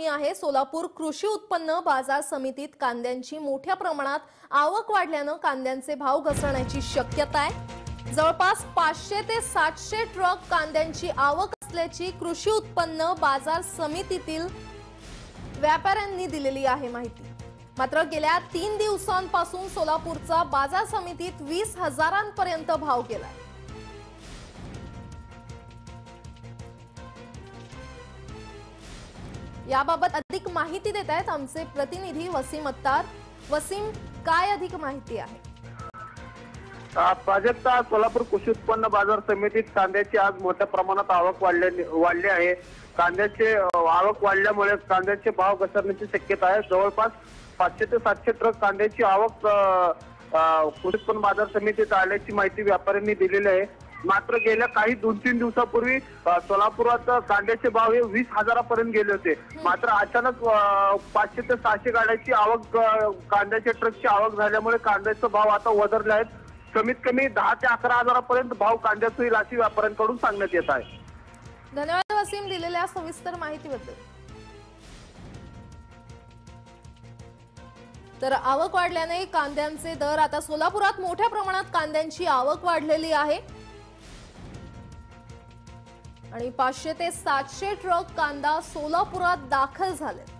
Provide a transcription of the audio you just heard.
बातमी आहे सोलापूर कृषी उत्पन्न बाजार समितीत कांद्यांची मोठ्या प्रमाणात आवक वाढल्यानं कांद्यांचे भाव घसरण्याची शक्यता आहे. जवळपास पाचशे ते सातशे ट्रक कांद्यांची आवक असल्याची कृषी उत्पन्न बाजार समितीतील व्यापाऱ्यांनी दिलेली आहे माहिती. मात्र गेल्या तीन दिवसांपासून सोलापूरचा बाजार समितीत वीस हजारांपर्यंत भाव गेलाय. याबाबत अधिक माहिती देत आहेत आमचे प्रतिनिधी वसीम अत्तार. वसीम काय अधिक माहिती आहे? प्राजक्ता सोलापूर कृषी उत्पन्न बाजार समितीत कांद्याची आज मोठ्या प्रमाणात आवक वाढली वाढली आहे. कांद्याचे आवक वाढल्यामुळे कांद्याचे भाव घसरण्याची शक्यता आहे. जवळपास पाचशे ते सातशे ट्रक कांद्याची आवक कृषी उत्पन्न बाजार समितीत आल्याची माहिती व्यापाऱ्यांनी दिलेली आहे. मात्र गेल्या काही दोन तीन दिवसापूर्वी सोलापुरात कांद्याचे भाव हे वीस हजारापर्यंत गेले होते. मात्र अचानक पाचशे ते सहाशे गाड्याची आवक कांद्याच्या ट्रकची आवक झाल्यामुळे कांद्याचे भाव आता वधरले आहेत. कमीत कमी दहा ते अकरा हजारापर्यंत भाव कांद्याचा येईल अशी व्यापाऱ्यांकडून सांगण्यात येत आहे. धन्यवाद वसीम दिलेल्या सविस्तर माहितीबद्दल. तर आवक वाढल्याने कांद्यांचे दर आता सोलापुरात मोठ्या प्रमाणात कांद्यांची आवक वाढलेली आहे. आणि पाचशे ते सातशे ट्रक कांदा सोलापुरात दाखल झाले